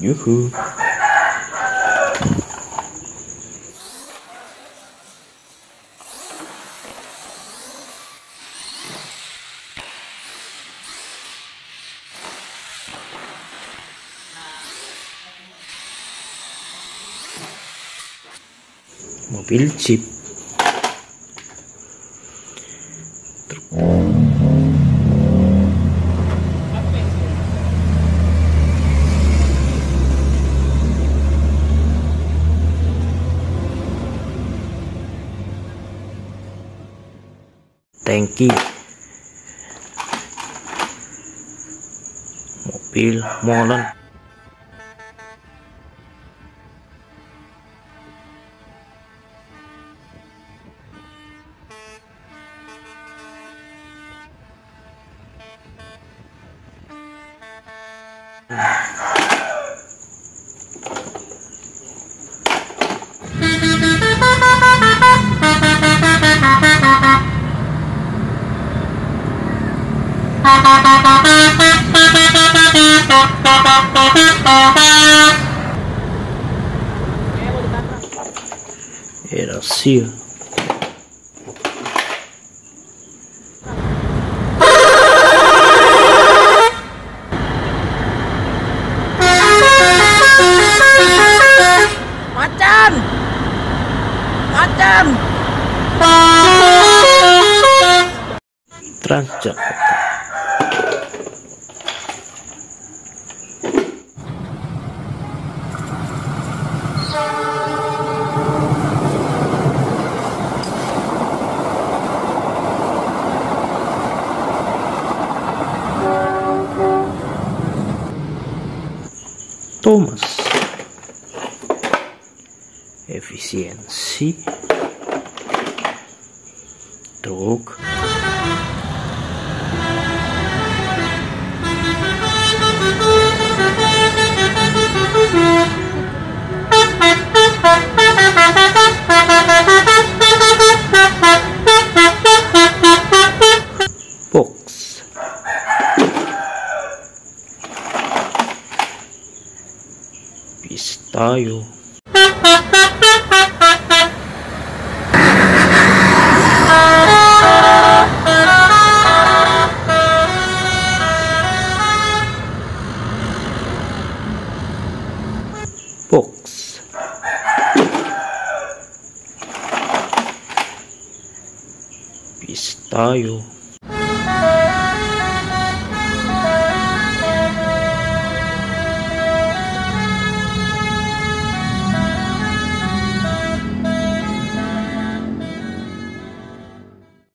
nhớ hương mobil jeep truk tanki mobil molen Nah. Erasil. Macan. Macan. Transjakarta. tomas. Efficiency. Druck. Alis tayo. Box. Peace tayo.